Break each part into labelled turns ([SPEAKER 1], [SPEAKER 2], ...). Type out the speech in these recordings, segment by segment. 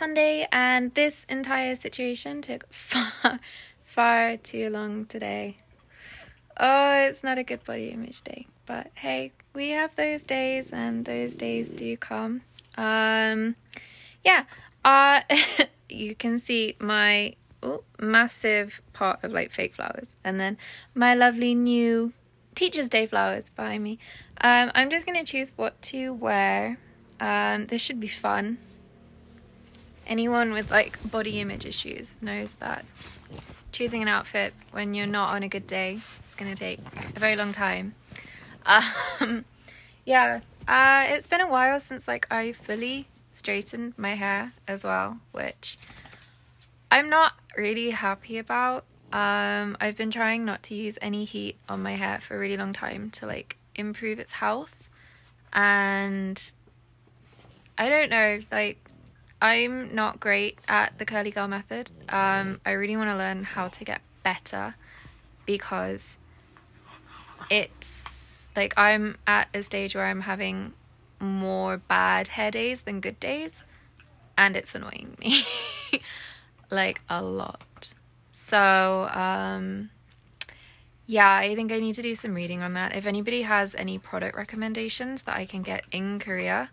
[SPEAKER 1] Monday, and this entire situation took far, far too long today. Oh, it's not a good body image day, but hey, we have those days, and those days do come. Um, yeah, uh, you can see my ooh, massive pot of like fake flowers, and then my lovely new Teacher's Day flowers by me. Um, I'm just gonna choose what to wear. Um, this should be fun. Anyone with like body image issues knows that choosing an outfit when you're not on a good day is gonna take a very long time. Um, yeah, uh, it's been a while since like I fully straightened my hair as well, which I'm not really happy about. Um, I've been trying not to use any heat on my hair for a really long time to like improve its health. And I don't know, like I'm not great at the curly girl method. Um, I really want to learn how to get better because it's like I'm at a stage where I'm having more bad hair days than good days, and it's annoying me like a lot. So, um, yeah, I think I need to do some reading on that. If anybody has any product recommendations that I can get in Korea,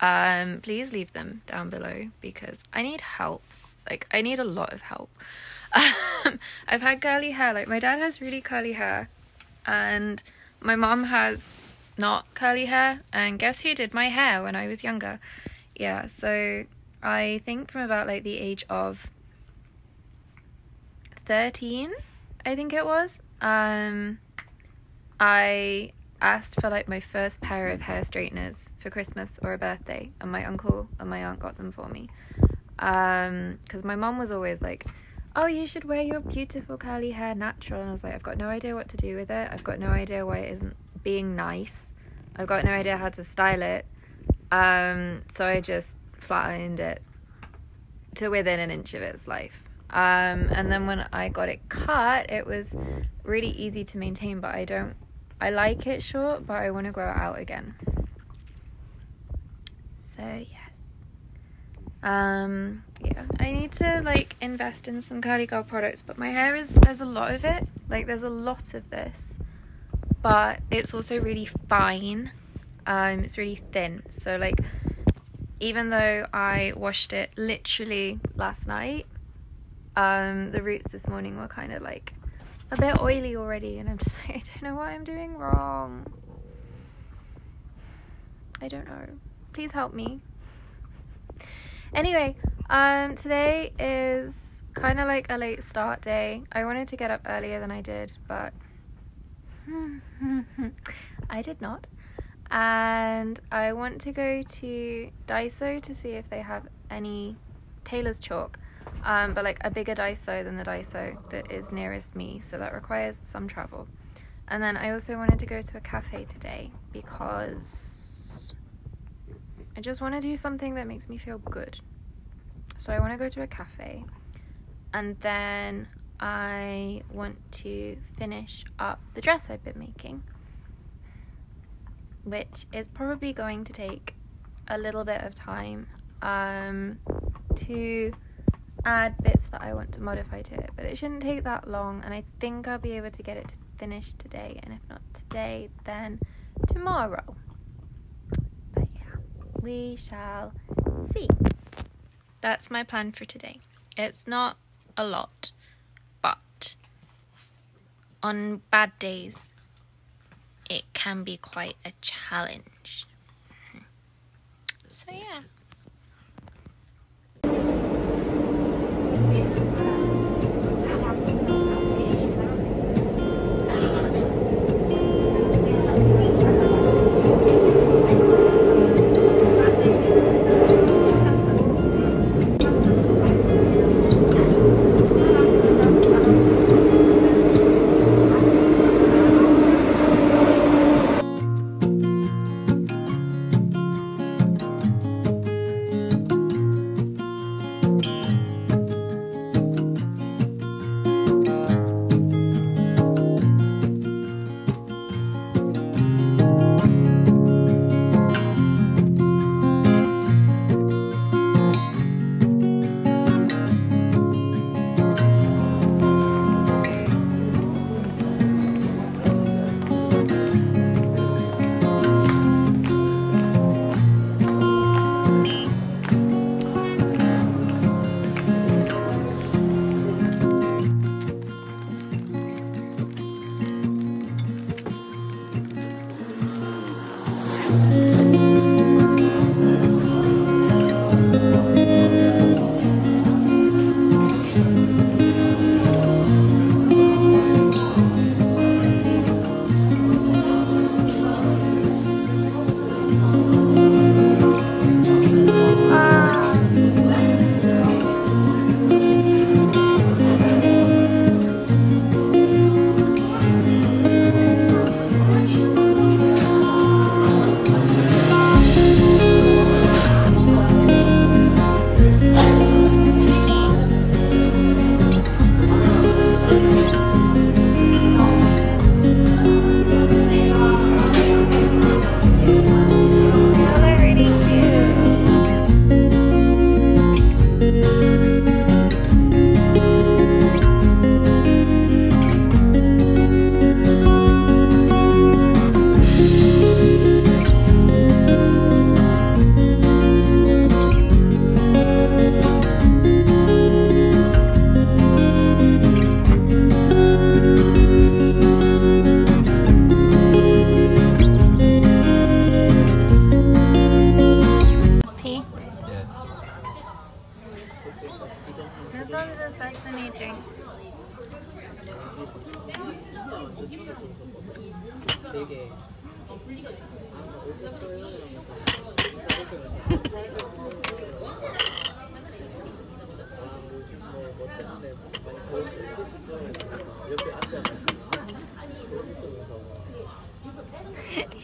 [SPEAKER 1] um, please leave them down below because I need help. Like, I need a lot of help. Um, I've had curly hair. Like, my dad has really curly hair, and my mom has not curly hair. And guess who did my hair when I was younger? Yeah, so I think from about like the age of 13, I think it was, um, I asked for like my first pair of hair straighteners for Christmas or a birthday, and my uncle and my aunt got them for me. Um, because my mom was always like, "Oh, you should wear your beautiful curly hair natural," and I was like, "I've got no idea what to do with it. I've got no idea why it isn't being nice. I've got no idea how to style it." Um, so I just flat ironed it to within an inch of its life. Um, and then when I got it cut, it was really easy to maintain, but I don't, I like it short, but I want to grow it out again. So, yes. Um, yeah, I need to like invest in some curly girl products, but my hair is, there's a lot of it. Like, there's a lot of this, but it's also really fine. Um, it's really thin. So, like, even though I washed it literally last night, um, the roots this morning were kind of like a bit oily already, and I'm just like, I don't know what I'm doing wrong. I don't know. Please help me. Anyway, um, today is kind of like a late start day. I wanted to get up earlier than I did, but I did not. And I want to go to Daiso to see if they have any tailor's chalk um, but like a bigger Daiso than the Daiso that is nearest me, so that requires some travel. And then I also wanted to go to a cafe today because I just want to do something that makes me feel good. So I want to go to a cafe and then I want to finish up the dress I've been making, which is probably going to take a little bit of time um, to add bits that I want to modify to it, but it shouldn't take that long, and I think I'll be able to get it to finish today, and if not today, then tomorrow. But yeah, we shall see. That's my plan for today. It's not a lot, but on bad days, it can be quite a challenge. So yeah.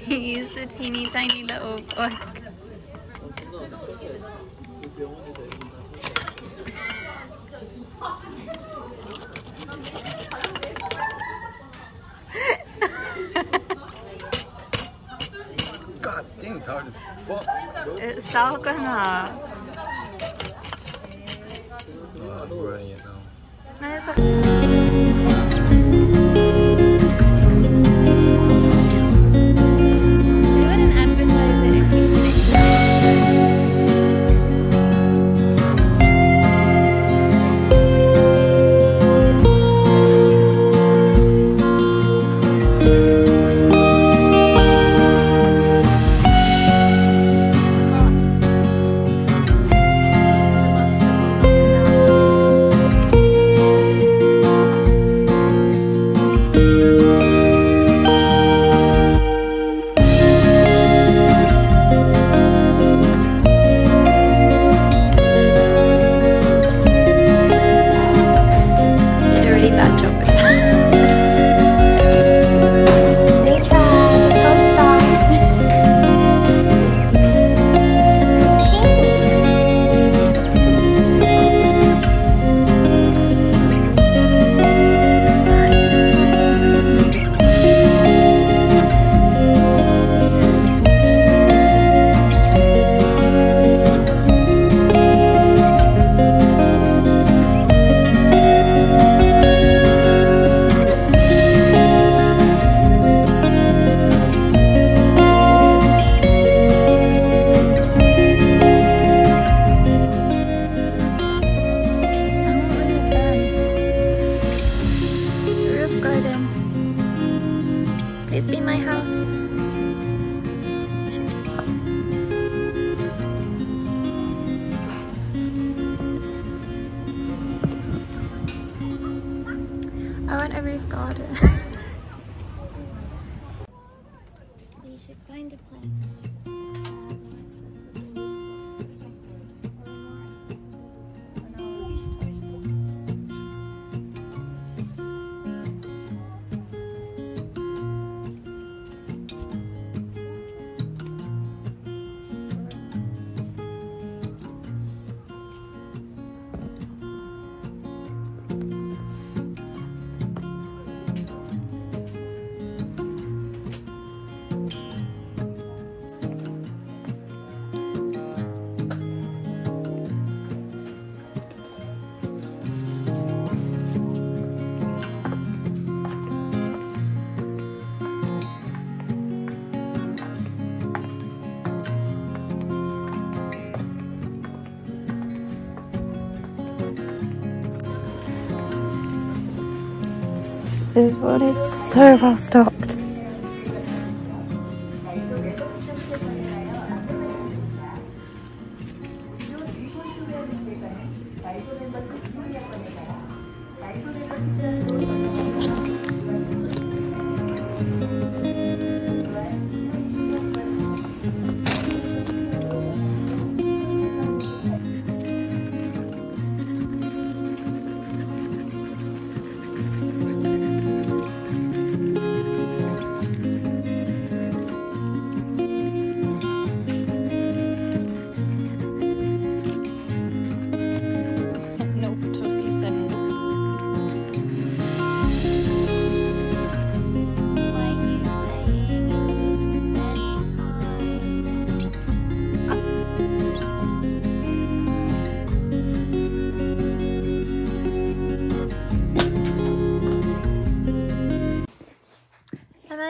[SPEAKER 1] Use the teeny tiny little
[SPEAKER 2] it's hard as fuck.
[SPEAKER 1] It's all gonna.
[SPEAKER 2] Oh, I'm running it now.
[SPEAKER 1] No, This one is so well stocked.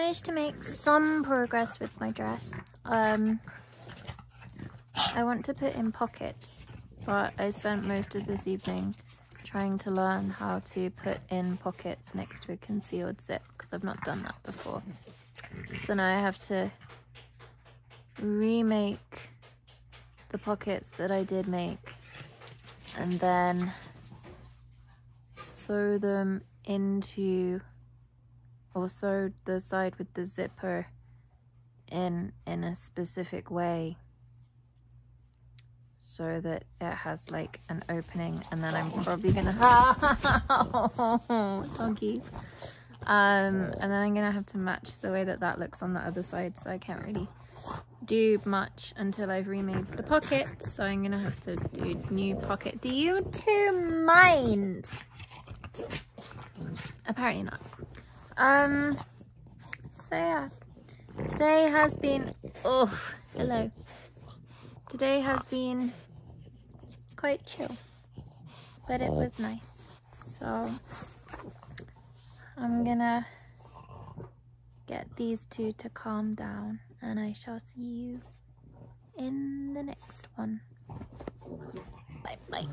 [SPEAKER 1] Managed to make some progress with my dress. Um, I want to put in pockets, but I spent most of this evening trying to learn how to put in pockets next to a concealed zip because I've not done that before. So now I have to remake the pockets that I did make and then sew them into also the side with the zipper in in a specific way so that it has like an opening and then I'm probably gonna donkeys um and then I'm gonna have to match the way that that looks on the other side so I can't really do much until I've remade the pocket. So I'm gonna have to do new pocket. Do you two mind? Apparently not um, so yeah, today has been, oh, hello. Today has been quite chill, but it was nice. So I'm gonna get these two to calm down and I shall see you in the next one. Bye bye.